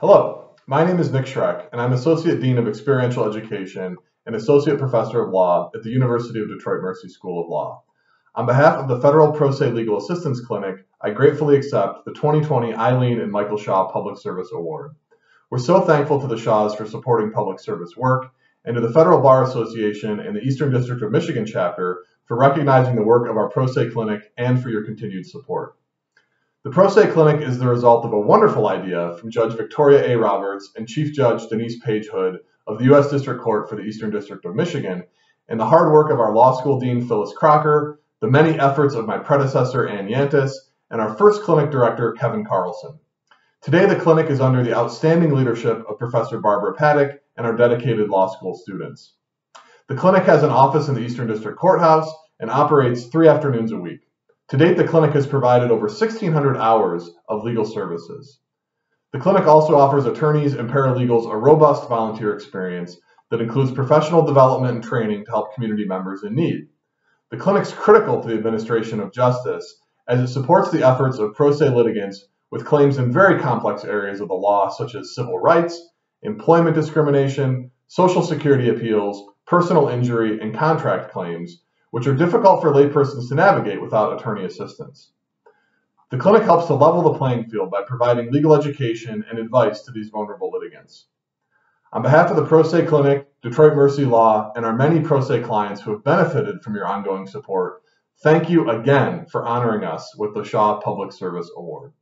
Hello, my name is Nick Schroeck, and I'm Associate Dean of Experiential Education and Associate Professor of Law at the University of Detroit Mercy School of Law. On behalf of the Federal Pro Se Legal Assistance Clinic, I gratefully accept the 2020 Ilene and Michael Shaw Public Service Award. We're so thankful to the Shaws for supporting public service work and to the Federal Bar Association and the Eastern District of Michigan chapter for recognizing the work of our Pro Se Clinic and for your continued support. The Pro Se Clinic is the result of a wonderful idea from Judge Victoria A. Roberts and Chief Judge Denise Page Hood of the U.S. District Court for the Eastern District of Michigan, and the hard work of our law school dean Phyllis Crocker, the many efforts of my predecessor Ann Yantis, and our first clinic director Kevin Carlson. Today, the clinic is under the outstanding leadership of Professor Barbara Paddock and our dedicated law school students. The clinic has an office in the Eastern District Courthouse and operates three afternoons a week. To date, the clinic has provided over 1,600 hours of legal services. The clinic also offers attorneys and paralegals a robust volunteer experience that includes professional development and training to help community members in need. The clinic's critical to the administration of justice as it supports the efforts of pro se litigants with claims in very complex areas of the law, such as civil rights, employment discrimination, social security appeals, personal injury, and contract claims, which are difficult for laypersons to navigate without attorney assistance. The clinic helps to level the playing field by providing legal education and advice to these vulnerable litigants. On behalf of the Pro Se Clinic, Detroit Mercy Law, and our many Pro Se clients who have benefited from your ongoing support, thank you again for honoring us with the Shaw Public Service Award.